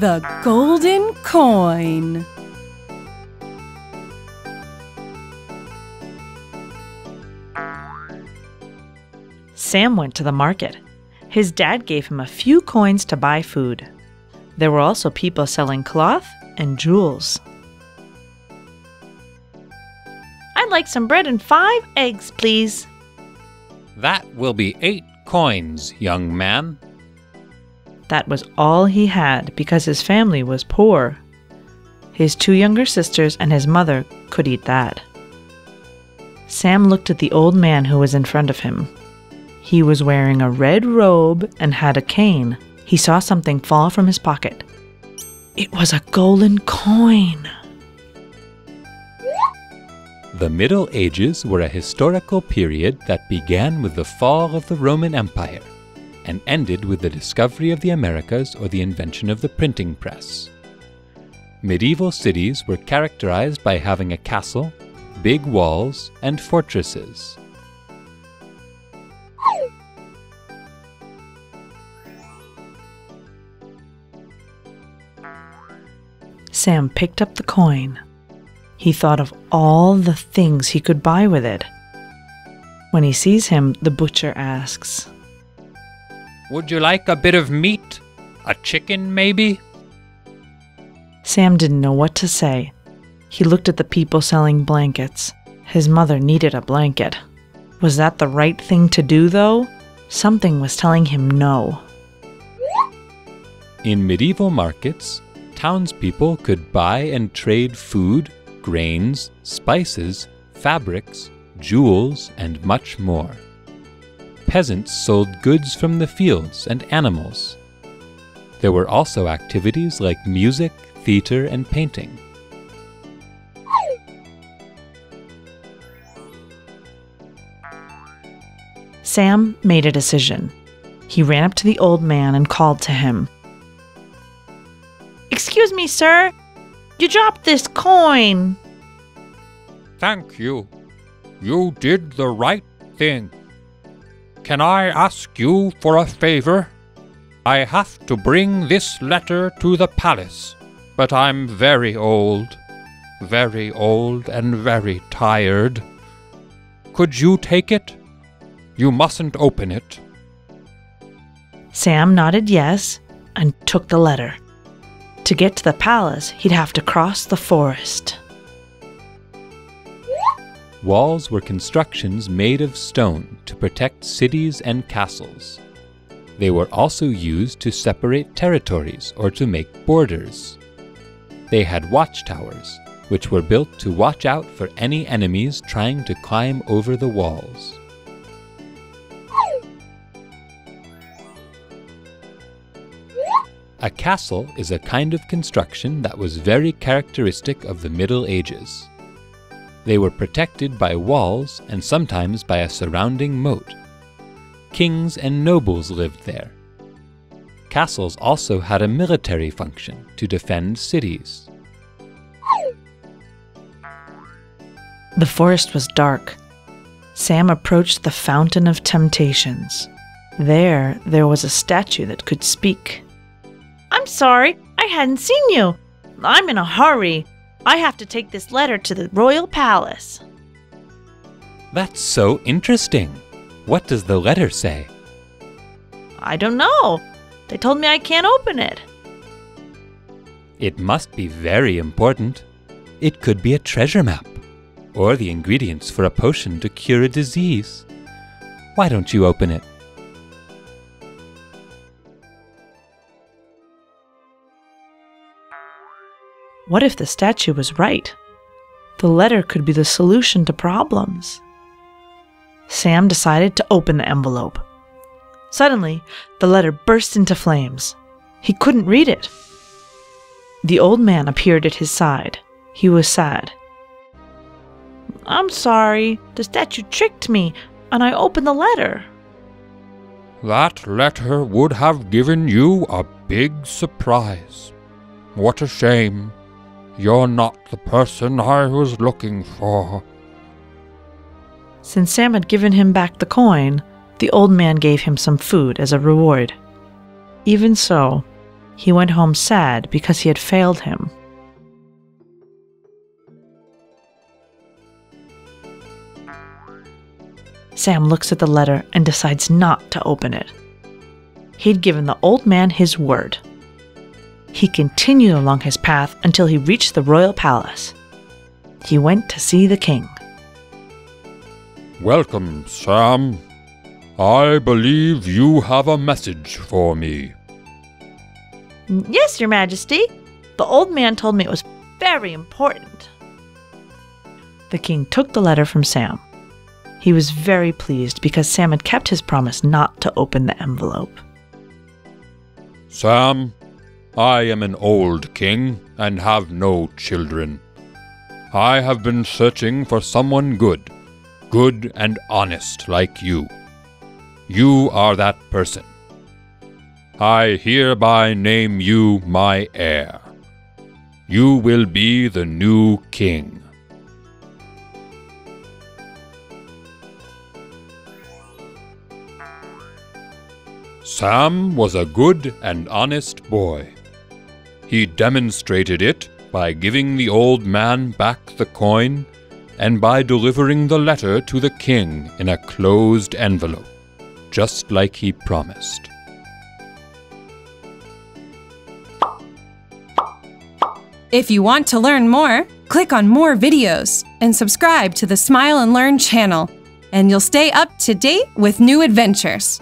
The Golden Coin. Sam went to the market. His dad gave him a few coins to buy food. There were also people selling cloth and jewels. I'd like some bread and five eggs, please. That will be eight coins, young man. That was all he had because his family was poor. His two younger sisters and his mother could eat that. Sam looked at the old man who was in front of him. He was wearing a red robe and had a cane. He saw something fall from his pocket. It was a golden coin. The Middle Ages were a historical period that began with the fall of the Roman Empire and ended with the discovery of the Americas or the invention of the printing press. Medieval cities were characterized by having a castle, big walls, and fortresses. Sam picked up the coin. He thought of all the things he could buy with it. When he sees him, the butcher asks, Would you like a bit of meat? A chicken, maybe? Sam didn't know what to say. He looked at the people selling blankets. His mother needed a blanket. Was that the right thing to do, though? Something was telling him no. In medieval markets, townspeople could buy and trade food, grains, spices, fabrics, jewels, and much more. Peasants sold goods from the fields and animals. There were also activities like music, theater, and painting. Sam made a decision. He ran up to the old man and called to him. Excuse me, sir. You dropped this coin. Thank you. You did the right thing. Can I ask you for a favor? I have to bring this letter to the palace, but I'm very old. Very old and very tired. Could you take it? You mustn't open it. Sam nodded yes and took the letter. To get to the palace, he'd have to cross the forest. Walls were constructions made of stone to protect cities and castles. They were also used to separate territories or to make borders. They had watchtowers, which were built to watch out for any enemies trying to climb over the walls. A castle is a kind of construction that was very characteristic of the Middle Ages. They were protected by walls and sometimes by a surrounding moat. Kings and nobles lived there. Castles also had a military function to defend cities. The forest was dark. Sam approached the Fountain of Temptations. There, there was a statue that could speak. I'm sorry, I hadn't seen you. I'm in a hurry. I have to take this letter to the royal palace. That's so interesting. What does the letter say? I don't know. They told me I can't open it. It must be very important. It could be a treasure map, or the ingredients for a potion to cure a disease. Why don't you open it? What if the statue was right? The letter could be the solution to problems. Sam decided to open the envelope. Suddenly, the letter burst into flames. He couldn't read it. The old man appeared at his side. He was sad. I'm sorry, the statue tricked me, and I opened the letter. That letter would have given you a big surprise. What a shame. You're not the person I was looking for. Since Sam had given him back the coin, the old man gave him some food as a reward. Even so, He went home sad because he had failed him. Sam looks at the letter and decides not to open it. He'd given the old man his word. He continued along his path until he reached the royal palace. He went to see the king. Welcome, Sam. I believe you have a message for me. Yes, Your Majesty. The old man told me it was very important. The king took the letter from Sam. He was very pleased because Sam had kept his promise not to open the envelope. Sam, I am an old king and have no children. I have been searching for someone good, good and honest like you. You are that person. I hereby name you my heir. You will be the new king. Sam was a good and honest boy. He demonstrated it by giving the old man back the coin and by delivering the letter to the king in a closed envelope, just like he promised. If you want to learn more, click on more videos and subscribe to the Smile and Learn channel, and you'll stay up to date with new adventures.